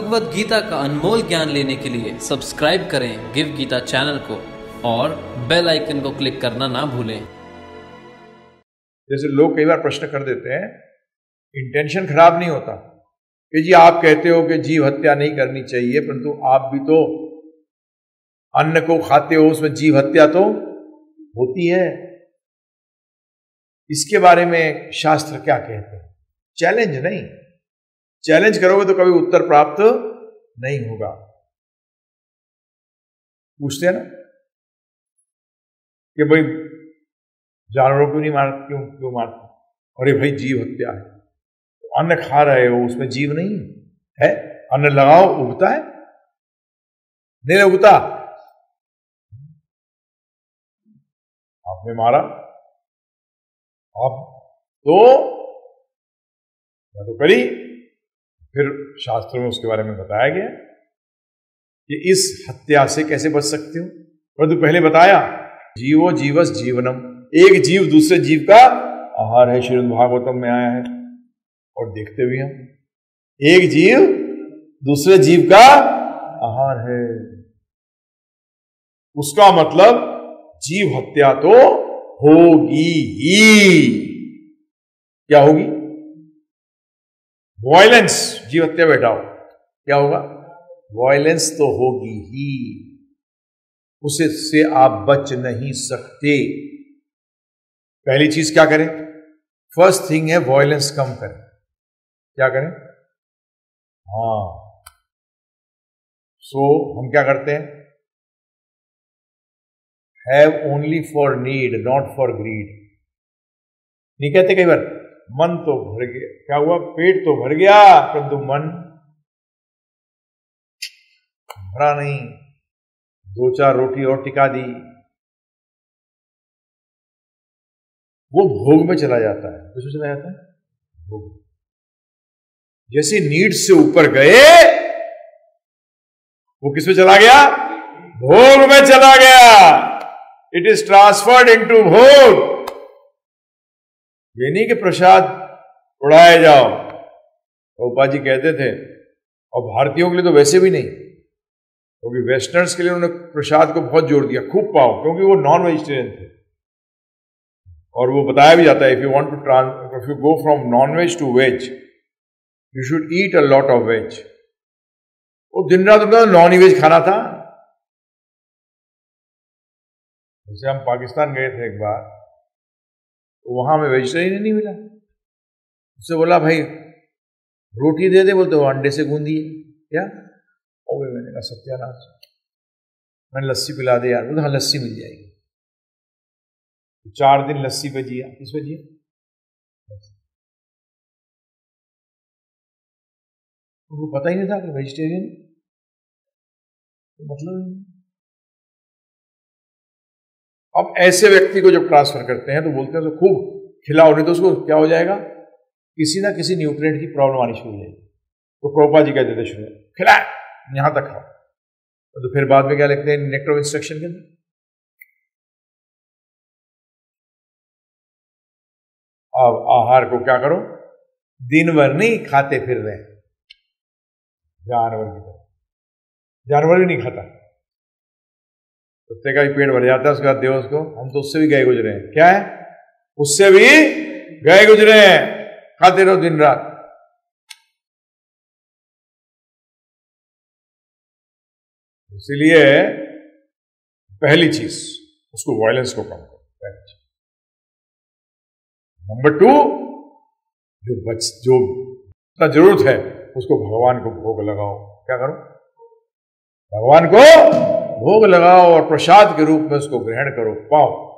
भगवत गीता का अनमोल ज्ञान लेने के लिए सब्सक्राइब करें गिव गीता चैनल को और बेल आइकन को क्लिक करना ना भूलें। जैसे लोग कई बार प्रश्न कर देते हैं इंटेंशन खराब नहीं होता। कि जी आप कहते हो कि जीव हत्या नहीं करनी चाहिए, परंतु आप भी तो अन्न को खाते हो, उसमें जीव हत्या तो होती है। इसके बारे में शास्त्र क्या कहते हैं? चैलेंज नहीं। चैलेंज करोगे तो कभी उत्तर प्राप्त नहीं होगा। पूछते हैं ना? कि भाई, जानवरों क्यों नहीं मार, क्यों क्यों मारते? अरे भाई, जीव हत्या है। तो अन्न खा रहे हो, उसमें जीव नहीं है? अन्न लगाओ, उगता है? नहीं उगता। आपने मारा। आप तो तो करी फिर शास्त्रों में उसके बारे में बताया गया कि इस हत्या से कैसे बच सकते हो। परंतु पहले बताया, जीवो जीवस जीवनम, एक जीव दूसरे जीव का आहार है। श्रीमद भागवतम में आया है और देखते भी हम, एक जीव दूसरे जीव का आहार है। उसका मतलब जीव हत्या तो होगी ही। क्या होगी? वॉयलेंस जीव हत्या बैठाओ। क्या होगा? वॉयलेंस तो होगी ही। उसे से आप बच नहीं सकते। पहली चीज़ क्या करें? फ़र्स्ट थिंग है वॉयलेंस कम करें। क्या करें? हाँ। सो so, हम क्या करते हैं? Have only for need not for greed नहीं कहते कई बार? मन तो भर गया। क्या हुआ? पेट तो भर गया, परंतु मन भरा नहीं। दो चार रोटी और टिका दी। वो भोग में चला जाता है। किसमें चला जाता है? भोग। जैसे नीड से ऊपर गए, वो किसमें चला गया? भोग में चला गया। इट इज़ ट्रांसफर्ड इनटू भोग। ये नहीं कि प्रसाद उड़ाए जाओ गोपा जी कहते थे, और भारतीयों के लिए तो वैसे भी नहीं, क्योंकि वेस्टर्न्स के लिए उन्होंने प्रसाद को बहुत ज़ोर दिया, खूब पाओ, क्योंकि वो नॉन वेजिटेरियन थे। और वो बताया भी जाता है if you want to trans if you go from non veg to veg you should eat a lot of veg वो दिन रात उनका नॉन वेज खाना था। जैसे हम पाकिस्तान गए थे एक बार तो वहाँ में वेजिटेरियन नहीं मिला। उससे बोला, भाई, रोटी दे दे, बोलते, वो अंडे से गूंदी है। क्या? ओ भाई मैंने कहा, सत्यानाश। मैंने लस्सी पिला दे यार, बोलते हाँ लस्सी मिल जाएगी। तो चार दिन लस्सी पे जिया किस पे जिया वो पता ही नहीं था कि वेजिटेरियन तो मतलब अब ऐसे व्यक्ति को जब ट्रांसफ़र करते हैं तो बोलते हैं तो खूब खिलाओ नहीं तो उसको क्या हो जाएगा? किसी ना किसी न्यूट्रिएंट की प्रॉब्लम आनी शुरू हो जाएगी। तो प्रोपा जी कहते थे, शुरू, खिलाए, यहाँ तक खाओ। तो फिर बाद में क्या लिखते हैं नेक्टर इंस्ट्रक्शन के अंदर? अब आहार को क्या करो? दिन भर नहीं, खाते फिर रहे। जानवर की तरह। जानवर भी नहीं खाता। कुत्ते का भी पेट भर जाता है, उसके बाद उसको, हम तो उससे भी गए गुजरे हैं। क्या है? उससे भी गए गुजरे हैं, खाते रहो दिन रात। इसलिए पहली चीज़, उसको वायलेंस को कम करो, पहली चीज़। नंबर टू जो बच, जो ज़रूरत है, उसको भगवान को भोग लगाओ। क्या करो? भगवान को भोग लगाओ और प्रसाद के रूप में उसको ग्रहण करो पाओ।